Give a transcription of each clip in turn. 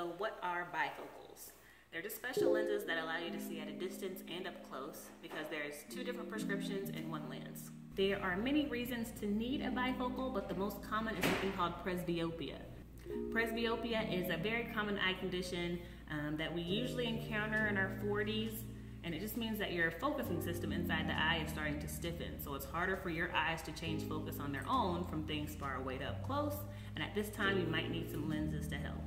So what are bifocals? They're just special lenses that allow you to see at a distance and up close because there's two different prescriptions in one lens. There are many reasons to need a bifocal, but the most common is something called presbyopia. Presbyopia is a very common eye condition um, that we usually encounter in our 40s, and it just means that your focusing system inside the eye is starting to stiffen. So it's harder for your eyes to change focus on their own from things far away to up close, and at this time you might need some lenses to help.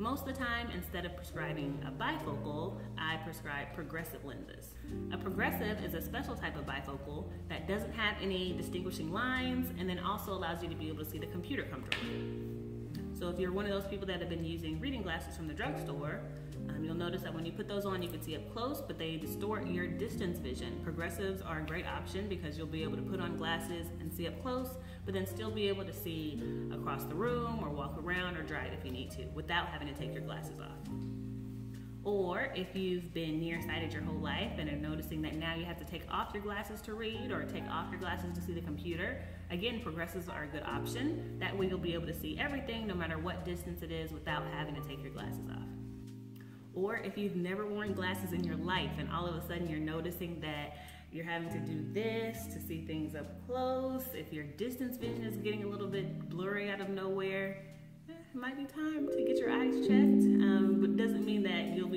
Most of the time, instead of prescribing a bifocal, I prescribe progressive lenses. A progressive is a special type of bifocal that doesn't have any distinguishing lines and then also allows you to be able to see the computer comfortably. So if you're one of those people that have been using reading glasses from the drugstore, um, you'll notice that when you put those on, you can see up close, but they distort your distance vision. Progressives are a great option because you'll be able to put on glasses and see up close, but then still be able to see across the room or walk around or drive if you need to without having to take your glasses off. Or if you've been nearsighted your whole life and are noticing that now you have to take off your glasses to read or take off your glasses to see the computer, again, progressives are a good option. That way you'll be able to see everything no matter what distance it is without having to take your glasses off. Or if you've never worn glasses in your life and all of a sudden you're noticing that you're having to do this to see things up close, if your distance vision is getting a little bit blurry out of nowhere, eh, it might be time to get your eyes checked. Um,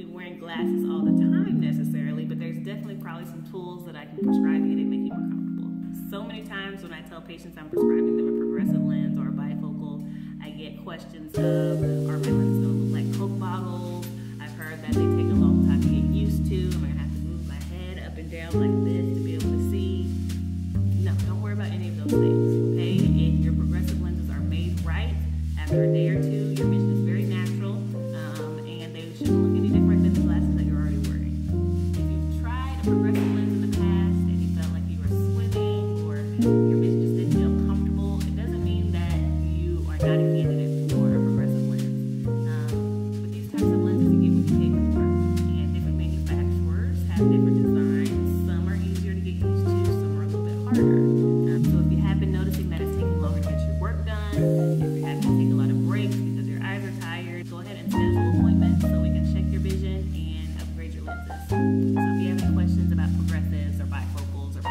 be wearing glasses all the time necessarily, but there's definitely probably some tools that I can prescribe you to make you more comfortable. So many times when I tell patients I'm prescribing them a progressive lens or a bifocal, I get questions of, are my lenses gonna look like Coke bottles? I've heard that they take a long time to get used to. I'm gonna have to move my head up and down like this if you're having to take a lot of breaks because your eyes are tired, go ahead and schedule so we can check your vision and upgrade your lenses. So if you have any questions about progressives or bifocals or